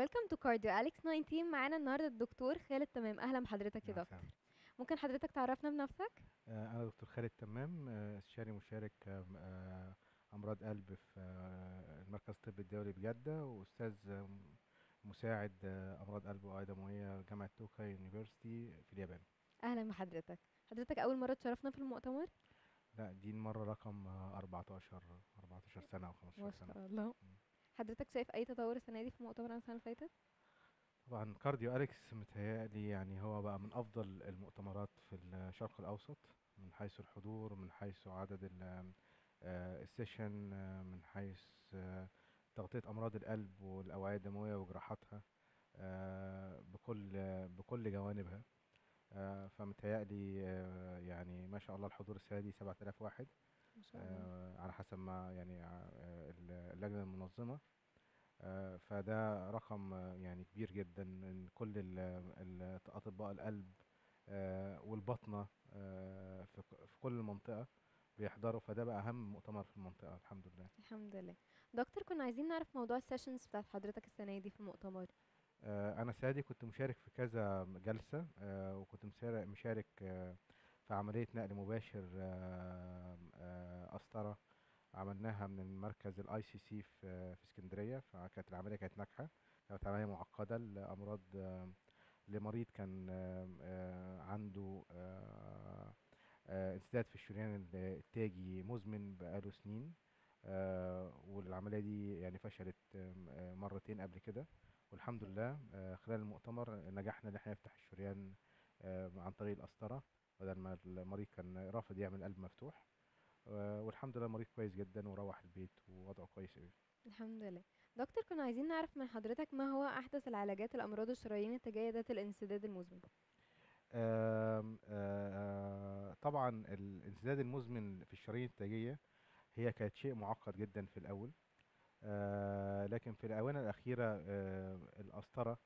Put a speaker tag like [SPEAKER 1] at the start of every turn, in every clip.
[SPEAKER 1] Welcome to كارديو أليكس 19 معانا النهارده الدكتور خالد تمام. أهلا بحضرتك يا دكتور. ممكن حضرتك تعرفنا بنفسك؟
[SPEAKER 2] آه، أنا دكتور خالد تمام. آه، استشاري مشارك آه، آه، أمراض قلب في آه، المركز الطبي الدولي بجدة وأستاذ آه، مساعد آه، أمراض قلب وأوعية دموية جامعة توكاي University في اليابان.
[SPEAKER 1] أهلا بحضرتك. حضرتك أول مرة تشرفنا في المؤتمر؟
[SPEAKER 2] لا دي المرة رقم آه، 14 14 سنة أو 15 سنة.
[SPEAKER 1] ما شاء الله حضرتك شايف أي تطور السنة دي في المؤتمر عن السنة اللي فاتت؟
[SPEAKER 2] طبعا كارديو أليكس متهيألي يعني هو بقى من أفضل المؤتمرات في الشرق الأوسط من حيث الحضور من حيث عدد آه، ال session آه، من حيث آه، تغطية أمراض القلب والأوعية الدموية وجراحاتها بكل بكل جوانبها. فمتهيألي يعني ما شاء الله الحضور السنة دي 7000 واحد.
[SPEAKER 1] ما شاء الله.
[SPEAKER 2] على حسب ما يعني اللجنة المنظمة آه، فده رقم آه، يعني كبير جدا إن كل أطباء القلب آه، والبطنة في كل المنطقة بيحضروا فده بقى أهم مؤتمر في المنطقة الحمد لله.
[SPEAKER 1] الحمد لله. دكتور كنا عايزين نعرف موضوع السيشنز بتاعت حضرتك السنة دي في المؤتمر.
[SPEAKER 2] أنا السنة دي كنت مشارك في كذا جلسة وكنت مشارك في عملية نقل مباشر قسطره عملناها من المركز ال ICC في في اسكندرية فكانت العملية كانت ناجحة. كانت عملية معقدة لأمراض لمريض كان آه، عنده آه، آه، انسداد في الشريان ال- التاجي مزمن بقاله سنين. والعملية دي يعني فشلت مرتين قبل كده. والحمد لله خلال المؤتمر نجحنا إن إحنا نفتح الشريان عن طريق القسطره بدل ما المريض كان رافض يعمل قلب مفتوح. والحمد لله المريض كويس جدا وروح البيت ووضعه كويس قوي
[SPEAKER 1] الحمد لله. دكتور كنا عايزين نعرف من حضرتك ما هو أحدث العلاجات الأمراض الشرايين التاجية ذات الانسداد المزمن؟
[SPEAKER 2] آم، آه، طبعا الانسداد المزمن في الشرايين التاجية هي كانت شيء معقد جدا في الأول. آه، لكن في آه، القسطرة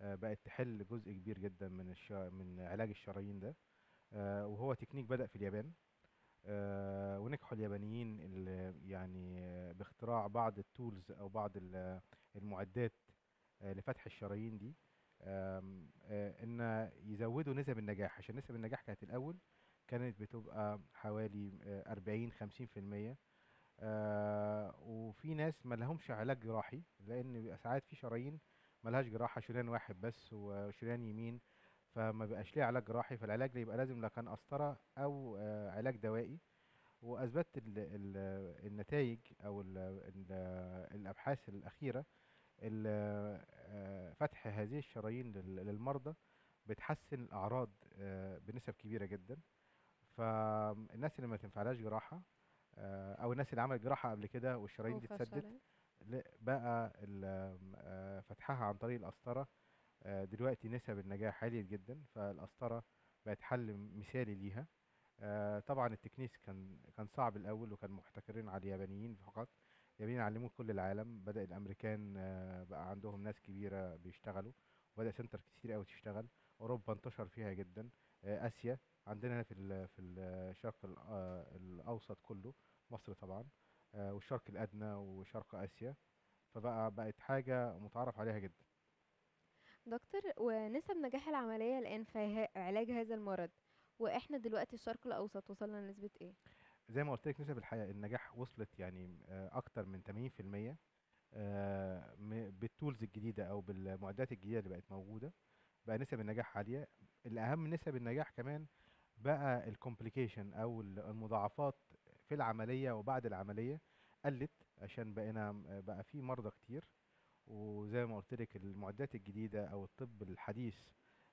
[SPEAKER 2] آه، بقت تحل جزء كبير جدا من. من علاج الشرايين ده. آه، وهو تكنيك بدأ في اليابان. آه، ونجحوا اليابانيين ال- يعني آه، باختراع بعض التولز أو بعض ال- المعدات آه، لفتح الشرايين دي. آه، إن يزودوا نسب النجاح. عشان نسب النجاح كانت الأول كانت بتبقى حوالي آه، 40 50% آه، وفي ناس ما لهمش علاج جراحي لأن بيبقى ساعات في شرايين ما لهاش جراحة شريان واحد بس وشريان يمين. فما بقاش ليه علاج جراحي فالعلاج اللي يبقى لازم لا كان قسطره أو آه، علاج دوائي. وأثبتت ال- ال- النتائج أو ال- ال- الأبحاث الأخيرة ال- آه، فتح هذه الشرايين لل- للمرضى بتحسن الأعراض آه، بنسب كبيرة جدا. فالناس اللي ما تنفعلهاش جراحة آه، أو الناس اللي عملت جراحة قبل كده والشرايين دي اتسدت بقى فتحها عن طريق القسطرة آه، دلوقتي نسب النجاح عالية جدا فالقسطرة بقت حل مثالي ليها. آه، طبعا التكنيس كان كان صعب الأول وكان محتكرين على اليابانيين فقط. اليابانيين علموه كل العالم. بدأ الأمريكان آه، بقى عندهم ناس كبيرة بيشتغلوا. وبدأ سنتر كتير قوي تشتغل. أوروبا انتشر فيها جدا. آه، آسيا عندنا هنا في في الشرق ال- آه، الأوسط كله. مصر طبعا. آه، والشرق الأدنى وشرق آسيا. فبقى بقت حاجة متعارف عليها جدا.
[SPEAKER 1] دكتور ونسب نجاح العملية الآن في علاج هذا المرض وإحنا دلوقتي الشرق الأوسط وصلنا لنسبة إيه؟
[SPEAKER 2] زي ما قلت لك نسب الحقيقة النجاح وصلت يعني آه، أكتر من 80% آه، بال tools الجديدة أو بالمعدات الجديدة اللي بقت موجودة بقى نسب النجاح عالية الأهم نسب النجاح كمان بقى ال complication أو ال- المضاعفات في العملية وبعد العملية قلت عشان بقينا بقى في مرضى كتير وزي ما قلت لك المعدات الجديدة أو الطب الحديث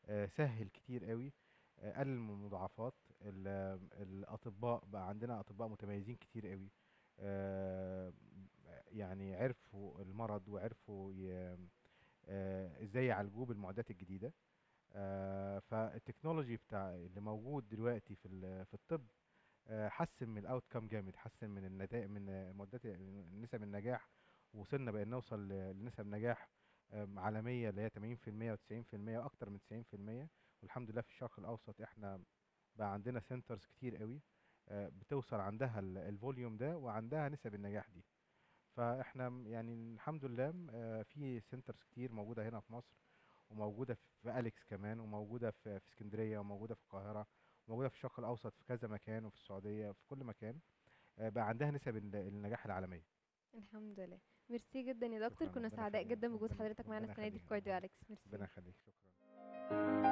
[SPEAKER 2] آه، سهل كتير قوي آه، قلل من المضاعفات. ال- الأطباء بقى عندنا أطباء متميزين كتير قوي آه، يعني عرفوا المرض وعرفوا إزاي يعالجوه بالمعدات الجديدة. آه، فال technology بتاع اللي موجود دلوقتي في في الطب حسن من ال outcome جامد حسن من النتائج من معدات نسب النجاح وصلنا بقينا نوصل لنسب نجاح آم، عالمية اللي هي 80% و90% وأكتر من 90% والحمد لله في الشرق الأوسط إحنا بقى عندنا centers كتير قوي آه، بتوصل عندها ال- volume ده وعندها نسب النجاح دي. فإحنا يعني الحمد لله آه، في centers كتير موجودة هنا في مصر وموجودة في اليكس كمان وموجودة في في اسكندرية وموجودة في القاهرة وموجودة في الشرق الأوسط في كذا مكان وفي السعودية في كل مكان آه، بقى عندها نسب ال- النجاح العالمية.
[SPEAKER 1] الحمد لله. ميرسي جدا يا دكتور. كنا سعداء جدا بوجود حضرتك معانا السنة دي في كارديو أليكس. ميرسي.
[SPEAKER 2] ربنا يخليك. شكرا.